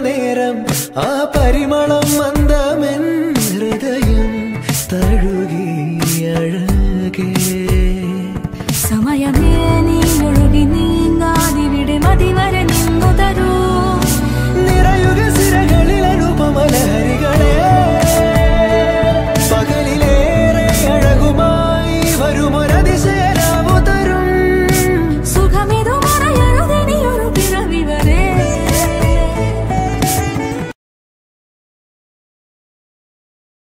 നേരം ആ പരിമളം മന്ദമെൻ തഴുകി അഴകേ. സമയമേ സുഖമിതു മറയഴുതനിയൊരു പിറവിവരെ